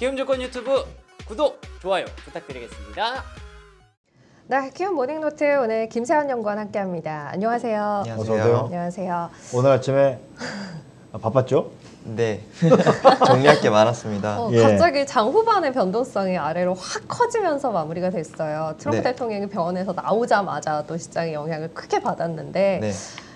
키움증권 유튜브 구독, 좋아요 부탁드리겠습니다. 네, 키움 모닝노트 오늘 김세현 연구원 함께합니다. 안녕하세요. 어서 안녕하세요. 오세요. 안녕하세요. 오늘 아침에 아, 바빴죠? 네. 정리할 게 많았습니다. 어, 예. 갑자기 장 후반의 변동성이 아래로 확 커지면서 마무리가 됐어요. 트럼프 네. 대통령이 병원에서 나오자마자 또 시장에 영향을 크게 받았는데 네.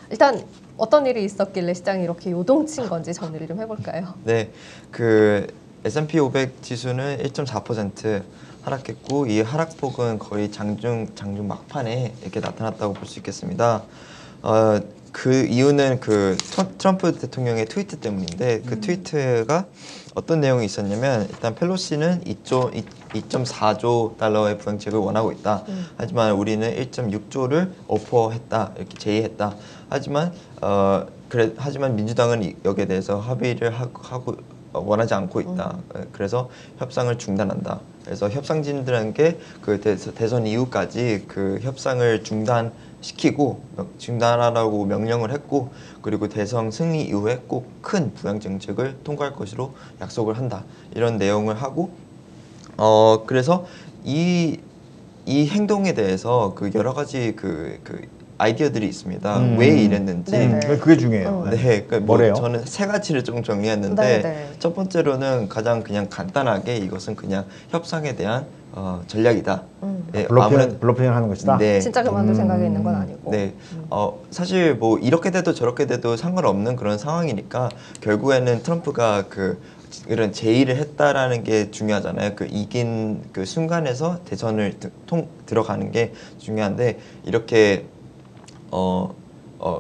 일단 어떤 일이 있었길래 시장이 이렇게 요동친 건지 정리를 좀 해볼까요? 네. 그 S&P 500 지수는 1.4% 하락했고 이 하락폭은 거의 장중 장중 막판에 이렇게 나타났다고 볼 수 있겠습니다. 어, 그 이유는 그 트럼- 트럼프 대통령의 트위트 때문인데 그 트위트가 어떤 내용이 있었냐면 일단 펠로시는 2조 2.4조 달러의 부양책을 원하고 있다. 하지만 우리는 1.6조를 오퍼했다. 이렇게 제의했다. 하지만 어 그래 하지만 민주당은 이- 여기에 대해서 합의를 하고, 하고 어, 원하지 않고 있다. 에, 그래서 협상을 중단한다. 그래서 협상진들에게 그 대선, 이후까지 그 협상을 중단시키고 명- 중단하라고 명령을 했고 그리고 대선 승리 이후에 꼭 큰 부양 정책을 통과할 것으로 약속을 한다. 이런 내용을 하고 어 그래서 이 이 행동에 대해서 그 여러 가지 그, 그 아이디어들이 있습니다. 음. 왜 이랬는지. 네, 네. 음, 그게 중요해요. 음. 네, 그러니까 뭐 뭐래요? 저는 세 가지를 좀 정리했는데 네, 네. 첫 번째로는 가장 그냥 간단하게 이것은 그냥 협상에 대한 어, 전략이다. 음. 예, bluffing, bluffing을 하는 것이다. 네. 진짜 그만둘 음. 생각이 있는 건 아니고. 네, 어, 사실 뭐 이렇게 돼도 저렇게 돼도 상관없는 그런 상황이니까 결국에는 트럼프가 그 이런 제의를 했다라는 게 중요하잖아요. 그 이긴 그 순간에서 대선을 드- 통 들어가는 게 중요한데 이렇게 어 어,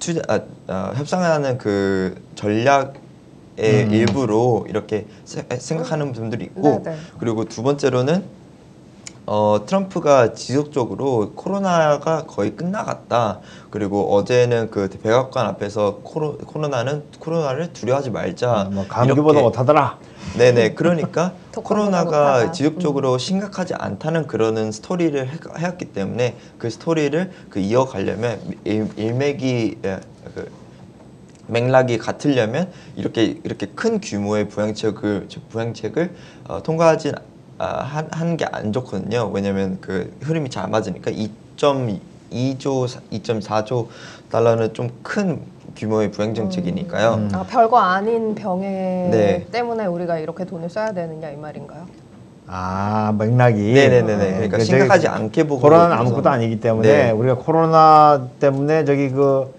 투자 아, 아, 협상하는 그 전략의 음. 일부로 이렇게 세- 생각하는 분들이 있고 네, 네. 그리고 두 번째로는 어, 트럼프가 지속적으로 코로나가 거의 끝나갔다. 그리고 어제는 그 백악관 앞에서 코로, 코로나는 코로나를 두려워하지 말자. 뭐 감기보다 못하더라. 네네. 그러니까 코로나가 못하다. 지속적으로 심각하지 않다는 그러는 스토리를 해, 해왔기 때문에 그 스토리를 그 이어가려면 일, 일맥이 예, 그 맥락이 같으려면 이렇게 이렇게 큰 규모의 부양책을 부양책을 어, 통과하진 아, 하는 게안 좋거든요. 왜냐면 그 흐름이 잘 안 맞으니까 2.2조 2.4조 달러는 좀 큰 규모의 부양 정책이니까요. 음. 아, 별거 아닌 병에 네. 때문에 우리가 이렇게 돈을 써야 되느냐 이 말인가요? 아 맥락이. 네네네네. 네, 그러니까 그 심각하지 저기 않게 보고 코로나는 그래서- 아무것도 아니기 때문에 네. 우리가 코로나 때문에 저기 그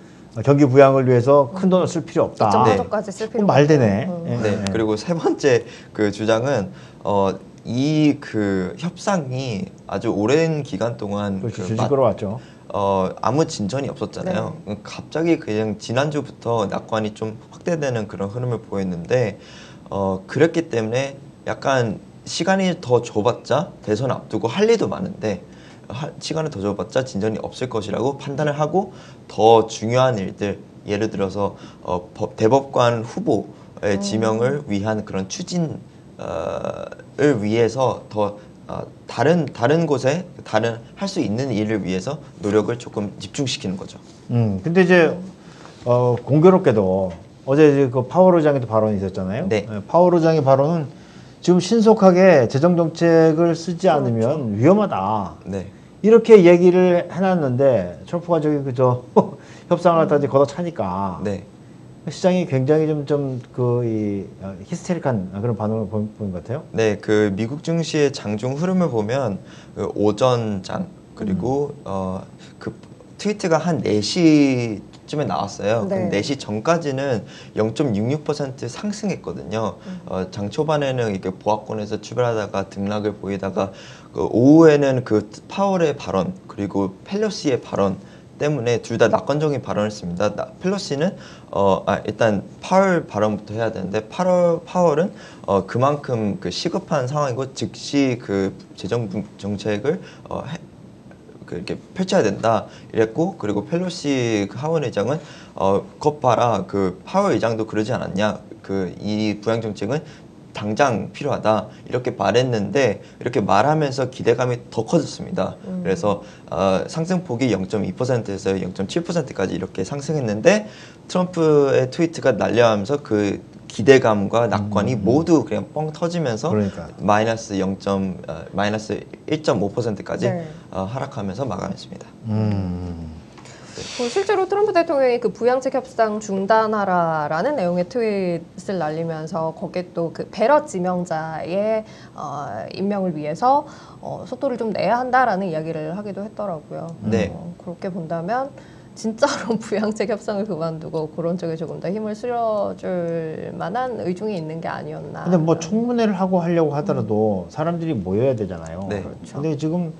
경기 부양을 위해서 큰 돈을 쓸 필요 없다. 점 네. 까지 쓸 필요 그럼 말 되네. 음. 예, 네. 예. 그리고 세 번째 그 주장은 어, 이 그 협상이 아주 오랜 기간 동안 그렇죠. 그 마- 끌어왔죠. 어, 아무 진전이 없었잖아요. 갑자기 그냥 지난주부터 낙관이 좀 확대되는 그런 흐름을 보였는데 어, 그랬기 때문에 약간 시간이 더 줘봤자 대선 앞두고 할 일도 많은데 하- 시간을 더 줘봤자 진전이 없을 것이라고 판단을 하고 더 중요한 일들 예를 들어서 어, 법- 대법관 후보의 지명을 위한 그런 추진을 위해서 더 어, 다른 다른 곳에 다른 할 수 있는 일을 위해서 노력을 조금 집중시키는 거죠. 음, 근데 이제 어, 공교롭게도 어제 이제 그 파월 의장의 발언이 있었잖아요. 네. 예, 파월 의장의 발언은 지금 신속하게 재정 정책을 쓰지 않으면 위험하다. 네. 이렇게 얘기를 해놨는데 트럼프가 저기 그저 협상을 하다 이제 걷어차니까 네. 시장이 굉장히 좀 좀그이 히스테릭한 그런 반응을 보- 보인 것 같아요. 네, 그 미국 증시의 장중 흐름을 보면 그 오전 장 그리고 어그 트위트가 한 4시 쯤에 나왔어요. 네. 그럼 4시 전까지는 0.66% 상승했거든요. 어, 장 초반에는 이렇게 보합권에서 출발하다가 등락을 보이다가 그 오후에는 그 파월의 발언 그리고 펠로시의 발언 때문에 둘 다 낙관적인 발언을 했습니다. 나- 펠로시는 어, 아, 일단 파월 발언부터 해야 되는데 파월 파월은 어, 그만큼 그 시급한 상황이고 즉시 그 재정 부- 정책을 어, 해, 그 이렇게 펼쳐야 된다 이랬고 그리고 펠로시 그 하원 의장은 어것 봐라 그 파월 의장도 그러지 않았냐 그 이 부양 정책은 당장 필요하다 이렇게 말했는데 이렇게 말하면서 기대감이 더 커졌습니다. 그래서 어, 상승폭이 0.2%에서 0.7%까지 이렇게 상승했는데 트럼프의 트위트가 날려하면서 그 기대감과 낙관이 모두 그냥 뻥 터지면서 그러니까. 마이너스 0. 어, 마이너스 1.5%까지 네. 어, 하락하면서 마감했습니다. 음. 뭐 실제로 트럼프 대통령이 그 부양책 협상 중단하라라는 내용의 트윗을 날리면서 거기에 또 그 베럿 지명자의 어, 임명을 위해서 어, 속도를 좀 내야 한다라는 이야기를 하기도 했더라고요. 네. 어, 그렇게 본다면 진짜로 부양책 협상을 그만두고 그런 쪽에 조금 더 힘을 실어줄 만한 의중이 있는 게 아니었나. 근데 뭐 청문회를 하고 하려고 하더라도 사람들이 모여야 되잖아요. 네. 그렇죠. 근데 지금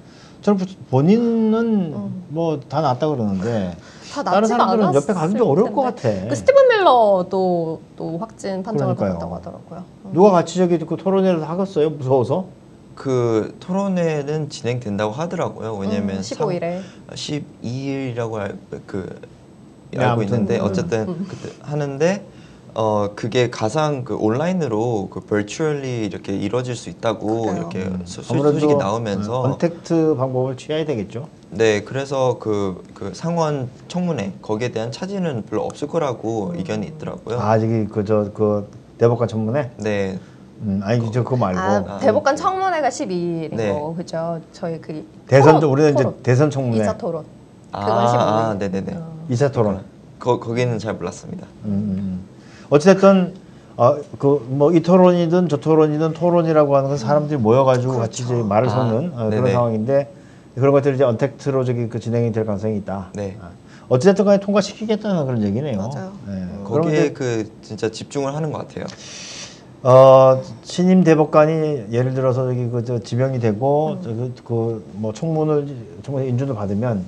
트럼프 본인은 음. 뭐다 낫다 그러는데 다 다른 사람들은 옆에 가기 좀 어려울 것 텐데. 같아. 그 스티븐 밀러도 또 확진 판정을 그러니까요. 받았다고 하더라고요. 음. 누가 같이 저기 그 토론회를 하겠어요? 무서워서? 그 토론회는 진행된다고 하더라고요. 왜냐면 음, 15일에 12일이라고 알, 그 네, 알고 아무튼, 있는데 음. 어쨌든 그때 하는데 어 그게 가상 그 온라인으로 그 virtually 이렇게 이루어질 수 있다고 그래요. 이렇게 음. 소, 소식이 나오면서 언택트 방법을 취해야 되겠죠. 네 그래서 그, 그 상원 청문회 거기에 대한 차지는 별로 없을 거라고 의견이 있더라고요. 아 저기 그저 그 대법관 청문회? 네 음, 아니 저 그거 말고 아, 대법관 청문회가 12일이고 네. 그죠? 저희 그 대선 토론, 우리는 토론. 이제 대선 청문회 이사 토론. 아, 그건 15일. 아 네네네 어. 이사 토론. 거 거기는 잘 몰랐습니다. 음, 음. 어찌됐든 어, 그뭐 이 토론이든 저 토론이든 토론이라고 하는 건 사람들이 모여가지고 같이 이제 말을 아, 섞는 어, 그런. 상황인데 그런 것들이 이제 언택트로 저기 그 진행이 될 가능성이 있다. 네. 아, 어찌됐든 간에 통과시키겠다는 그런 얘기네요. 맞아요. 네. 거기에 그 진짜 집중을 하는 것 같아요. 어, 신임 대법관이 예를 들어서 여기 그 저 지명이 되고 음. 그뭐 청문을 청문회 인준을 받으면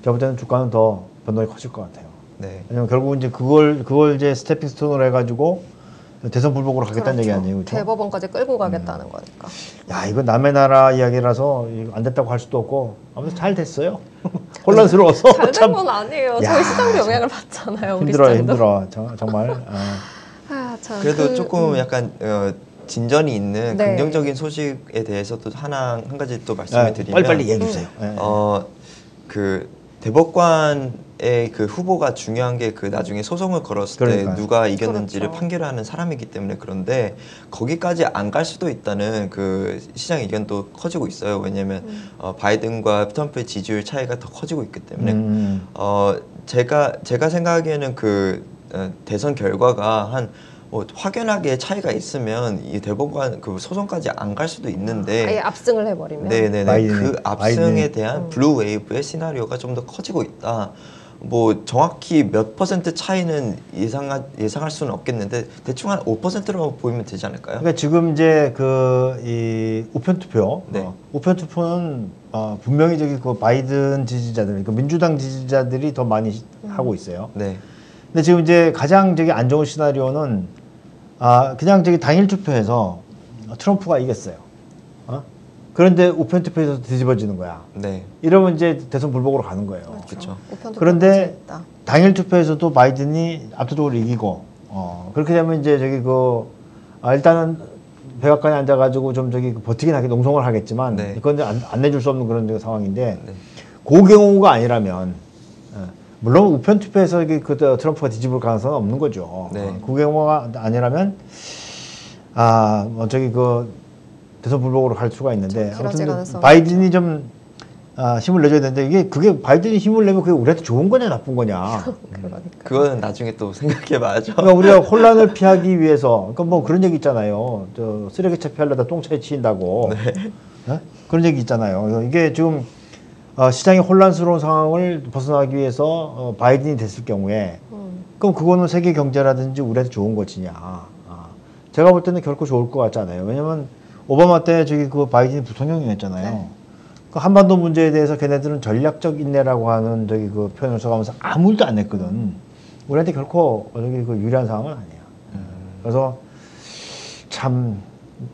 제가 볼 때는 주가는 더 변동이 커질 것 같아요. 네. 왜냐면 결국 이제 그걸 그걸 이제 스태핑 스톤으로 해가지고 대선 불복으로 가겠다는 얘기 아니에요, 그렇죠? 대법원까지 끌고 가겠다는 거니까. 야 이거 남의 나라 이야기라서 안 됐다고 할 수도 없고 아무튼 잘 됐어요. 혼란스러워서 잘된참건 아니에요. 야. 저희 시장도 영향을 받잖아요. 힘들어요. 힘들어 정, 정말. 아. 아, 참. 그래도 그, 조금 음. 약간 어, 진전이 있는 네. 긍정적인 소식에 대해서도 하나 한 가지 또 말씀을 아, 드리면 빨리 빨리 얘기해 주세요. 예. 어, 그 대법관의 그 후보가 중요한 게 그 나중에 소송을 걸었을 그러니까요. 때 누가 이겼는지를 그렇죠. 판결하는 사람이기 때문에 그런데 거기까지 안 갈 수도 있다는 그 시장 의견도 커지고 있어요. 왜냐하면 음. 어, 바이든과 트럼프의 지지율 차이가 더 커지고 있기 때문에 음, 어 제가 제가 생각하기에는 그 어, 대선 결과가 한 뭐 확연하게 차이가 있으면 이 대법관 그 소송까지 안 갈 수도 있는데 아예 압승을 해버리면. 네네네 바이든이- 그 압승에 바이든이- 대한 음. blue wave의 시나리오가 좀 더 커지고 있다. 뭐 정확히 몇 퍼센트 차이는 예상 예상할 수는 없겠는데 대충 한 5%로 보이면 되지 않을까요? 그러니까 지금 이제 그 이 우편 투표, 네. 어, 우편 투표는 어, 분명히 저기 그 바이든 지지자들, 그 민주당 지지자들이 더 많이 시- 하고 있어요. 네. 근데 지금 이제 가장 저기 안 좋은 시나리오는 아 그냥 저기 당일 투표에서 트럼프가 이겼어요. 어? 그런데 우편 투표에서 뒤집어지는 거야. 네. 이러면 이제 대선 불복으로 가는 거예요. 그렇죠. 우편 그런데. 당일 투표에서도 바이든이 압도적으로 이기고 어, 그렇게 되면 이제 저기 그 아, 일단은 백악관에 앉아가지고 좀 저기 그 버티긴 하게 농성을 하겠지만 네. 그건 이제 안, 안 내줄 수 없는 그런 상황인데 네. 그 경우가 아니라면 어, 물론 우편 투표에서 이게 그 트럼프가 뒤집을 가능성은 없는 거죠. 네. 어, 그 경우가 아니라면 아, 뭐 저기 그 대선 불복으로 갈 수가 있는데 아무튼 바이든이 좀 아, 힘을 내줘야 되는데 이게 그게 바이든이 힘을 내면 그게 우리한테 좋은 거냐 나쁜 거냐. 그러니까. 그거는 나중에 또 생각해 봐야죠. 그러니까 우리가 혼란을 피하기 위해서 그러니까 뭐 그런 얘기 있잖아요. 저 쓰레기차 피하려다 똥차에 치인다고. 어? 그런 얘기 있잖아요. 이게 지금 어, 시장이 혼란스러운 상황을 벗어나기 위해서 어, 바이든이 됐을 경우에 음. 그럼 그거는 세계 경제라든지 우리한테 좋은 것이냐. 아, 제가 볼 때는 결코 좋을 것 같지 않아요. 왜냐면 오바마 때 저기 그 바이든이 부통령이었잖아요. 네. 그 한반도 문제에 대해서 걔네들은 전략적 인내라고 하는 저기 그 표현을 써가면서 아무 일도 안 냈거든. 우리한테 결코 저기 그 유리한 상황은 아니야. 그래서 참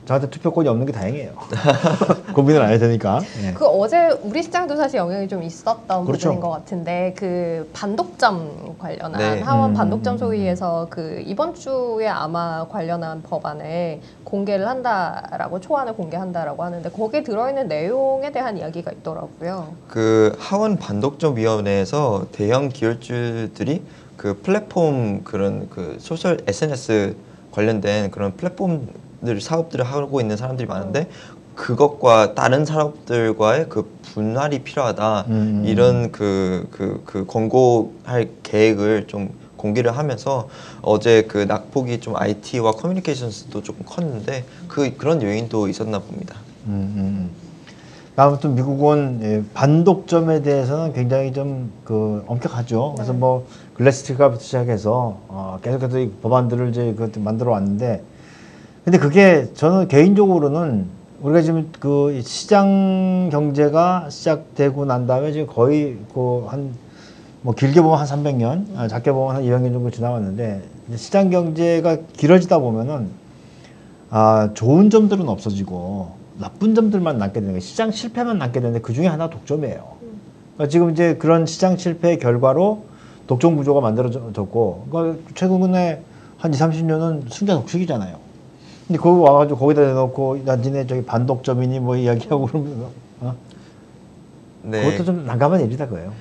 저한테 투표권이 없는 게 다행이에요. 고민을 안 해도 되니까. 예. 그 어제 우리 시장도 사실 영향이 좀 있었던 그렇죠. 부분인 것 같은데 그 반독점 관련한 네. 하원 음, 반독점 음, 소위에서 그 이번 주에 아마 관련한 법안에 공개를 한다라고 초안을 공개한다라고 하는데 거기에 들어있는 내용에 대한 이야기가 있더라고요. 그 하원 반독점 위원회에서 대형 기업주들이 그 플랫폼 그런 그 소셜 SNS 관련된 그런 플랫폼들 사업들을 하고 있는 사람들이 많은데 그것과 다른 사업들과의 그 분할이 필요하다 음. 이런 그그 그 권고할 계획을 좀 공개를 하면서 어제 그 낙폭이 좀 IT와 커뮤니케이션스도 조금 컸는데 그 그런 요인도 있었나 봅니다. 음, 음, 음. 아무튼 미국은 예, 반독점에 대해서는 굉장히 좀 그 엄격하죠. 그래서 뭐 글래스티가부터 시작해서 어, 계속해서 이 법안들을 이제 그 만들어 왔는데, 근데 그게 저는 개인적으로는 우리가 지금 그 시장 경제가 시작되고 난 다음에 지금 거의 그 한 뭐 길게 보면 한 300년, 아, 작게 보면 한 200년 정도 지나왔는데 이제 시장 경제가 길어지다 보면은 아, 좋은 점들은 없어지고 나쁜 점들만 남게 되는 거예요. 시장 실패만 남게 되는데 그 중에 하나 독점이에요. 그러니까 지금 이제 그런 시장 실패의 결과로 독점 구조가 만들어졌고, 그러니까 최근에 한 2, 30년은 승자 독식이잖아요. 근데 거기 와가지고 거기다 대놓고 나 니네 저기 반독점이니 뭐 이야기하고 그러면 어? 네. 그것도 좀 난감한 일이다 그거예요.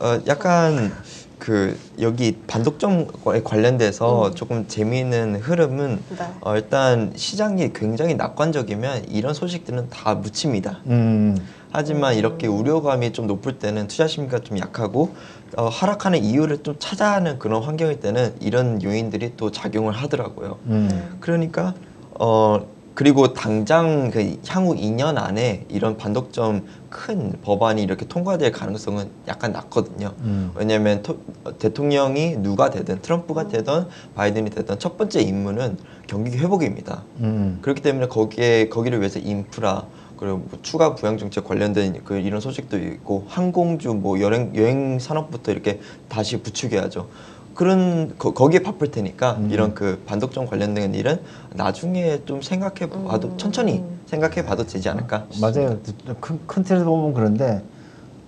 어, 약간 그 여기 반독점에 관련돼서 조금 재미있는 흐름은 네. 어, 일단 시장이 굉장히 낙관적이면 이런 소식들은 다 묻힙니다. 음, 하지만 이렇게 우려감이 좀 높을 때는 투자 심리가 좀 약하고 어, 하락하는 이유를 좀 찾아하는 그런 환경일 때는 이런 요인들이 또 작용을 하더라고요. 음, 그러니까 어 그리고 당장 그 향후 2년 안에 이런 반독점 큰 법안이 이렇게 통과될 가능성은 약간 낮거든요. 음. 왜냐하면 토- 어, 대통령이 누가 되든 트럼프가 되든 바이든이 되든 첫 번째 임무는 경기 회복입니다. 음, 그렇기 때문에 거기에 거기를 위해서 인프라 그리고 뭐 추가 부양 정책 관련된 그 이런 소식도 있고 항공주 뭐 여행 여행 산업부터 이렇게 다시 부추겨야죠. 그런 거, 거기에 바쁠 테니까 음. 이런 그 반독점 관련된 일은 나중에 좀 생각해 봐도 음. 천천히 생각해 봐도 되지 않을까? 맞아요. 큰, 큰 틀에서 보면 그런데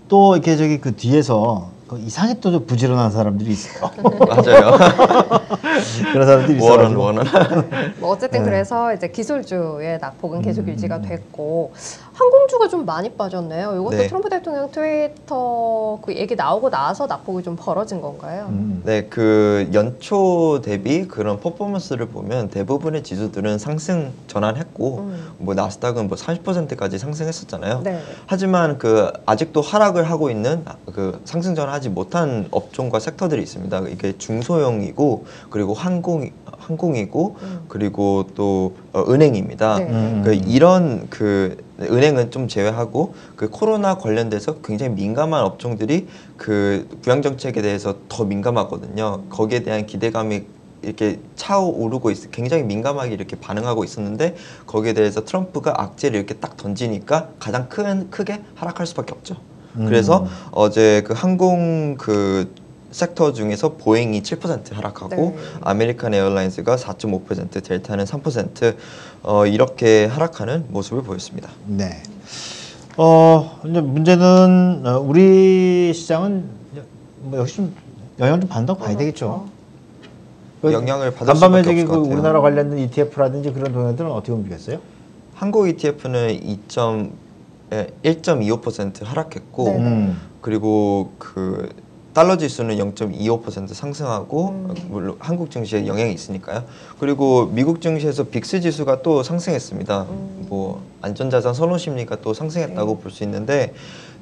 또 이렇게 저기 그 뒤에서 그 이상하게 또 부지런한 사람들이 있어요. 맞아요. 그런 사람들이 원원 있어가지고. 원원. 뭐 어쨌든 네. 그래서 이제 기술주의 낙폭은 계속 음, 유지가 음. 됐고 항공주가 좀 많이 빠졌네요. 이것도 네. 트럼프 대통령 트위터 그 얘기 나오고 나서 낙폭이 좀 벌어진 건가요? 음. 네, 그 연초 대비 그런 퍼포먼스를 보면 대부분의 지수들은 상승 전환했고 음. 뭐 나스닥은 뭐 30%까지 상승했었잖아요. 네. 하지만 그 아직도 하락을 하고 있는 그 상승 전하지 못한 업종과 섹터들이 있습니다. 이게 중소형이고 그리고 항공 항공이고 음. 그리고 또 어, 은행입니다. 네. 음. 그 이런 그 은행은 좀 제외하고 그 코로나 관련돼서 굉장히 민감한 업종들이 그 부양 정책에 대해서 더 민감하거든요. 거기에 대한 기대감이 이렇게 차오르고 있, 굉장히 민감하게 이렇게 반응하고 있었는데 거기에 대해서 트럼프가 악재를 이렇게 딱 던지니까 가장 큰 크게 하락할 수밖에 없죠. 음. 그래서 어제 그 항공 그 섹터 중에서 보잉이 7% 하락하고 네. 아메리칸 에어라인스가 4.5%, 델타는 3% 어, 이렇게 하락하는 모습을 보였습니다. 네. 어, 이제 문제는 어, 우리 시장은 뭐 역시 좀 영향 좀 받는다고 봐야 되겠죠. 그 영향을 받을 수밖에 없을 그것 같아요. 우리나라 관련된 ETF라든지 그런 동향들은 어떻게 움직였어요? 한국 ETF는 2. 1.25% 하락했고 네. 음. 그리고 그 달러 지수는 0.25% 상승하고 음. 물론 한국 증시에 영향이 있으니까요. 그리고 미국 증시에서 VIX 지수가 또 상승했습니다. 음. 뭐 안전자산 선호 심리가 또 상승했다고 네. 볼수 있는데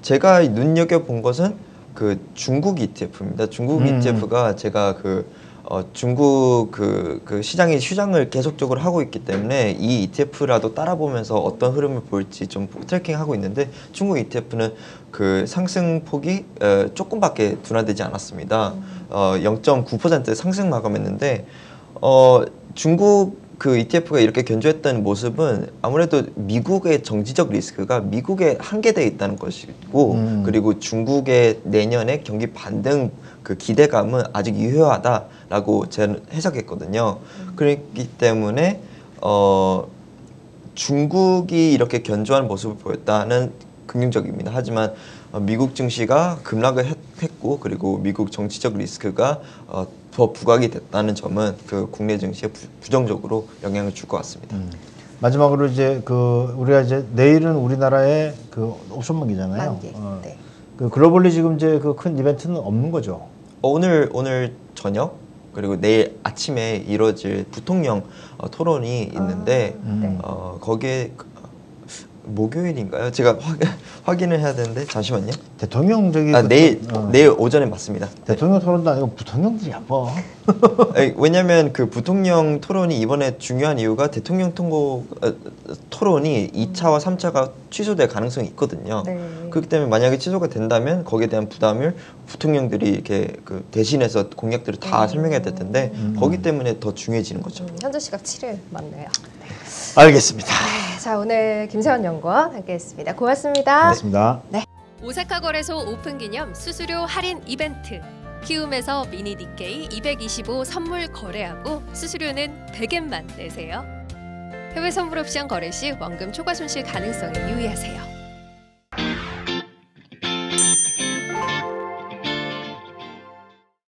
제가 눈여겨 본 것은 그 중국 ETF입니다. 중국 음. ETF가 제가 그 어, 중국 그, 그 시장이 휴장을 계속적으로 하고 있기 때문에 이 ETF라도 따라보면서 어떤 흐름을 보일지 좀 tracking하고 있는데 중국 ETF는 그 상승폭이 어, 조금밖에 둔화되지 않았습니다. 어, 0.9% 상승 마감했는데 어, 중국 그 ETF가 이렇게 견조했던 모습은 아무래도 미국의 정치적 리스크가 미국에 한계돼 있다는 것이고 음. 그리고 중국의 내년에 경기 반등 그 기대감은 아직 유효하다라고 저는 해석했거든요. 그렇기 때문에 어 중국이 이렇게 견조한 모습을 보였다는 긍정적입니다. 하지만 어, 미국 증시가 급락을 했, 고 그리고 미국 정치적 리스크가 어, 더 부각이 됐다는 점은 그 국내 증시에 부, 부정적으로 영향을 줄 것 같습니다. 음. 마지막으로 이제 그 우리가 이제 내일은 우리나라의 그 옵션 만기잖아요. 만기. 어, 네. 그 글로벌리 지금 이제 그 큰 이벤트는 없는 거죠. 어, 오늘 오늘 저녁 그리고 내일 아침에 이뤄질 부통령 어, 토론이 있는데 아, 네. 어, 거기에 목요일인가요? 제가 확, 확인을 해야 되는데 잠시만요. 대통령 저기 아, 그 내일 또- 어. 내일 오전에 맞습니다. 대통령 토론도 아니고 부통령들이야 뭐. 아니, 왜냐면 그 부통령 토론이 이번에 중요한 이유가 대통령 통고 어, 토론이 2차와 3차가 취소될 가능성이 있거든요. 네. 그렇기 때문에 만약에 취소가 된다면 거기에 대한 부담을 부통령들이 이렇게 그 대신해서 공약들을 다 음. 설명해야 될 텐데 음. 거기 때문에 더 중요해지는 거죠. 음, 현재 시각 7일 맞네요. 알겠습니다. 네, 자 오늘 김세원 연구원 함께했습니다. 고맙습니다. 고맙습니다. 오사카 거래소 오픈 기념 수수료 할인 이벤트. 키움에서 미니 니케이 225 선물 거래하고 수수료는 100엔만 내세요. 해외 선물 옵션 거래 시 원금 초과 손실 가능성에 유의하세요.